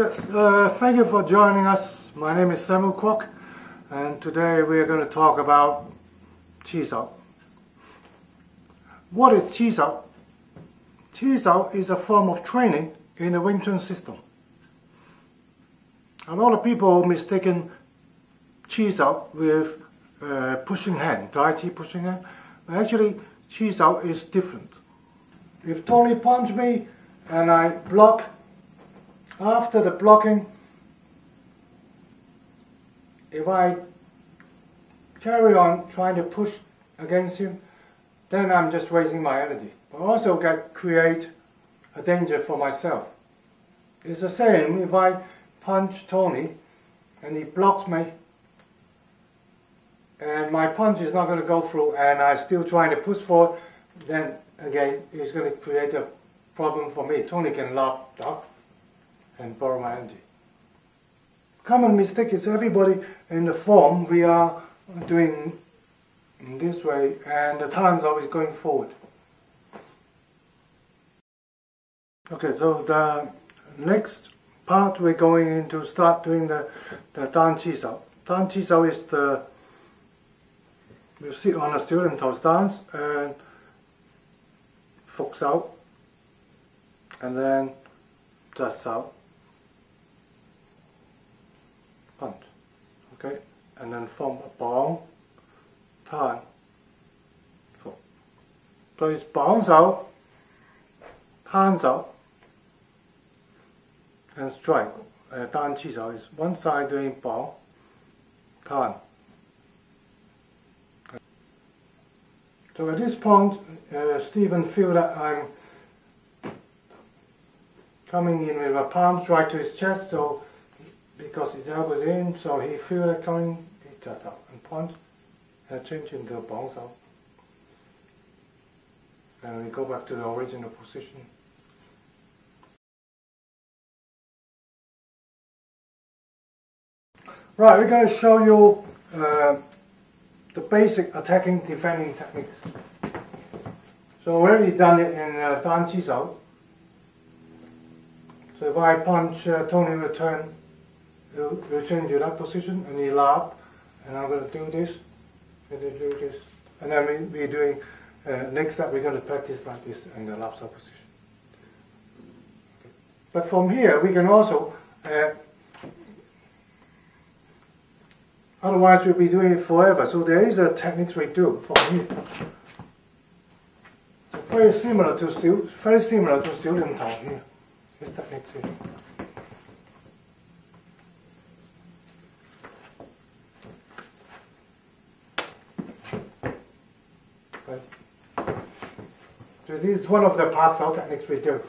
uh, thank you for joining us. My name is Samuel Kwok, and today we are going to talk about Chi What is Chi Chi is a form of training in the Wing Chun system. A lot of people mistaken Chi with uh, pushing hand, Tai Chi pushing hand. But actually, Chi is different. If Tony punch me and I block after the blocking, if I carry on trying to push against him, then I'm just wasting my energy. But also get create a danger for myself. It's the same if I punch Tony and he blocks me and my punch is not going to go through and I'm still trying to push forward, then again it's going to create a problem for me. Tony can lock up and borrow my energy. Common mistake is everybody in the form we are doing in this way and the talent's always going forward. Okay, so the next part we're going into start doing the, the Dan Chi Sao. Dan Chi Sao is the, you sit on a student toe stance and focus out and then just out punch okay and then form a ball tie four so it's bounce out hands out and strike uh, 单气手 is one side doing ball turn so at this point uh, Stephen feel that I'm coming in with my palms right to his chest, so because his elbow's in, so he feel it coming, he just up and punch, and change into a bounce out. And we go back to the original position. Right, we're going to show you uh, the basic attacking defending techniques. So we already done it in uh, Dan Sao. So if I punch, uh, Tony will turn, he'll change to that position and you lap, and I'm going to do this, and then do this. And then we, we're doing, uh, next step we're going to practice like this in the lap side position. Okay. But from here we can also, uh, otherwise we'll be doing it forever. So there is a technique we do from here. So very similar to very similar to student here. This technique here. So this is one of the parts out techniques we do.